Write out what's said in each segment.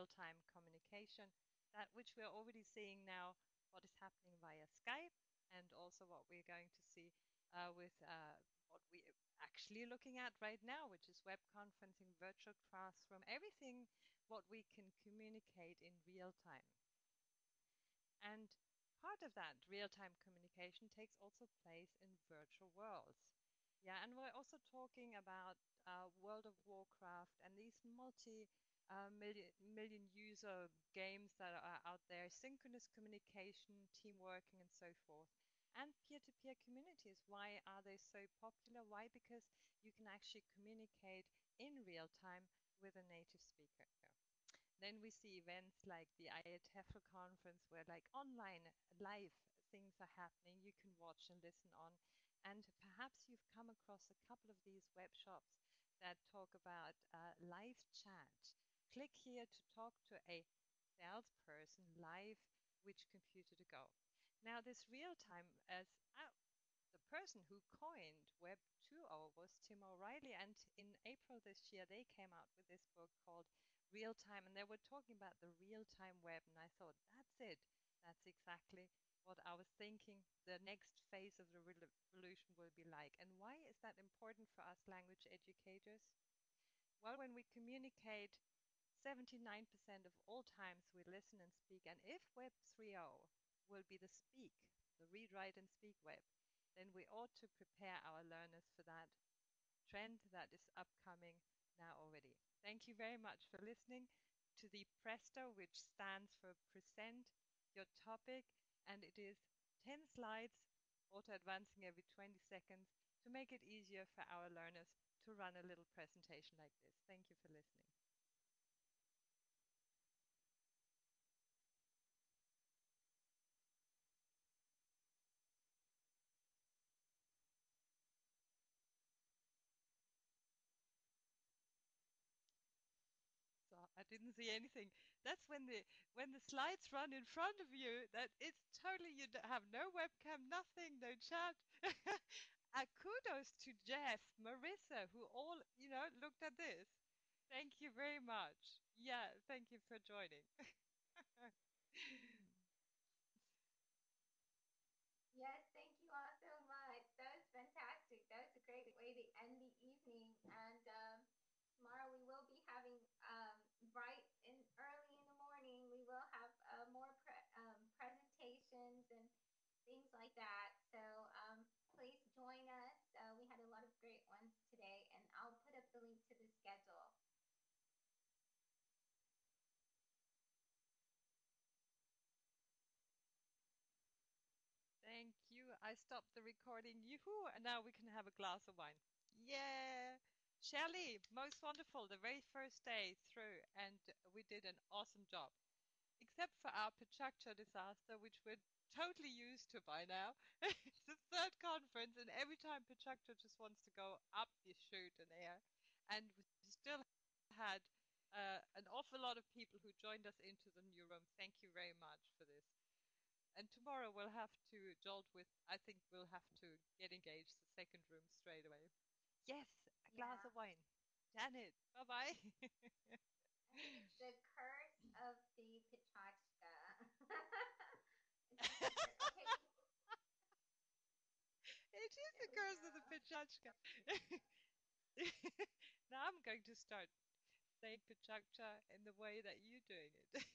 real-time communication, that which we're already seeing now, what is happening via Skype, and also what we're going to see uh, with uh, what we're actually looking at right now, which is web conferencing, virtual classroom, everything what we can communicate in real time. And part of that real-time communication takes also place in virtual worlds. Yeah, and we're also talking about uh, World of Warcraft and these multi uh, million, million user games that are out there, synchronous communication, team working, and so forth. And peer-to-peer communities. Why are they so popular? Why? Because you can actually communicate in real time with a native speaker. Then we see events like the IATEFL conference where like online live things are happening you can watch and listen on. And perhaps you've come across a couple of these web shops that talk about uh, live chat. Click here to talk to a salesperson live which computer to go. Now this real time as uh, the person who coined Web 2.0 was Tim O'Reilly and in April this year they came out with this book called real time and they were talking about the real time web and I thought that's it. That's exactly what I was thinking the next phase of the revolution will be like. And why is that important for us language educators? Well when we communicate 79% of all times we listen and speak and if web 3.0 will be the speak the read write and speak web then we ought to prepare our learners for that trend that is upcoming now already Thank you very much for listening to the Presto, which stands for Present Your Topic, and it is 10 slides, auto advancing every 20 seconds to make it easier for our learners to run a little presentation like this. Thank you for listening. Didn't see anything. That's when the when the slides run in front of you. That it's totally you have no webcam, nothing, no chat. uh, kudos to Jeff, Marissa, who all you know looked at this. Thank you very much. Yeah, thank you for joining. Yes, thank you all so much. That was fantastic. That was a great way to end the evening. And um, tomorrow we will be having um, bright and early in the morning. We will have uh, more pre um, presentations and things like that. So um, please join us. Uh, we had a lot of great ones today, and I'll put up the link to the schedule. Thank you. I stopped the recording. Yoo-hoo! And now we can have a glass of wine. Yeah. Shelley, most wonderful, the very first day through, and we did an awesome job. Except for our PechaKucha disaster, which we're totally used to by now. it's the third conference, and every time PechaKucha just wants to go up the chute and air. And we still had uh, an awful lot of people who joined us into the new room. Thank you very much for this. And tomorrow we'll have to jolt with, I think we'll have to get engaged the second room straight away. Yes, a glass of wine. Janet, bye bye. I think it's the curse of the Pechachka. okay. It is the curse go. of the Pechachka. now I'm going to start saying Pechachka in the way that you're doing it.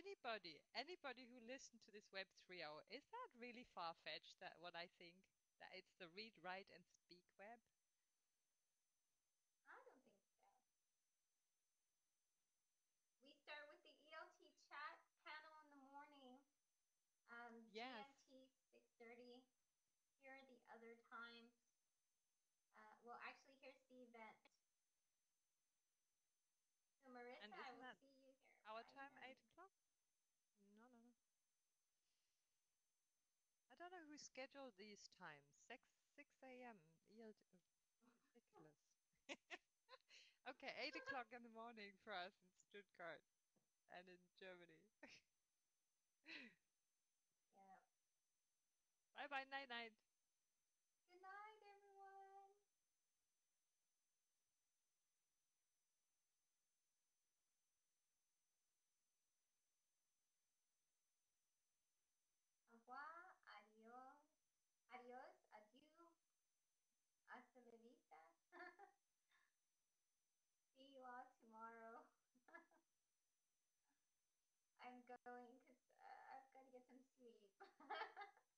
Anybody, anybody who listened to this Web 3.0, is that really far-fetched, that what I think? That it's the read, write, and speak web? I don't think so. We start with the ELT chat panel in the morning. Um, yes. GMT 6.30. Here are the other times. Uh, well, actually, here's the event. So, Marissa, I will see you here. Our time, 8 o'clock? No, no, no. I don't know who scheduled these times. 6, 6 a.m. Ridiculous. okay, 8 o'clock in the morning for us in Stuttgart and in Germany. yeah. Bye bye, night night. Going because uh, I've got to get some sleep.